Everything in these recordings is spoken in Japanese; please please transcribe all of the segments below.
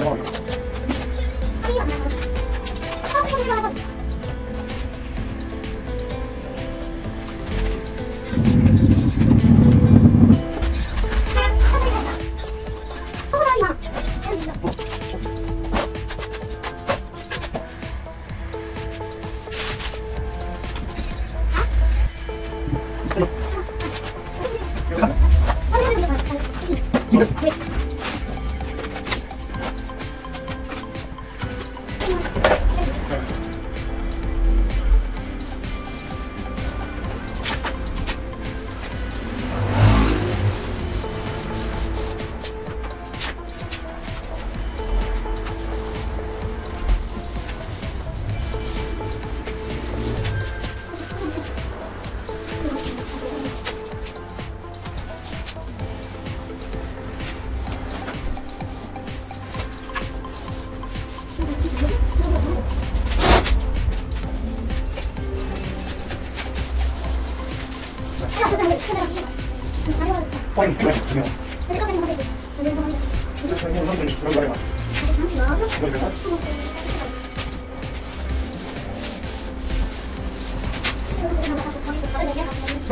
放上。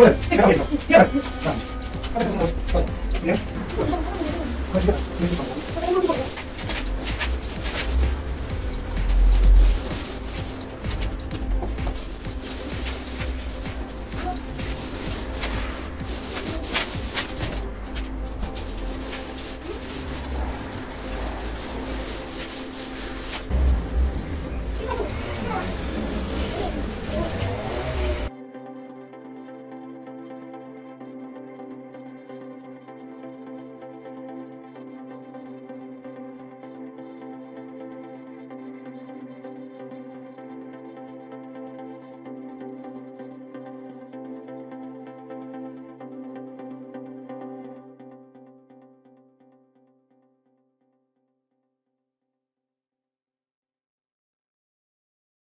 す。手が入ります。いや、あ、あれ、もう、そ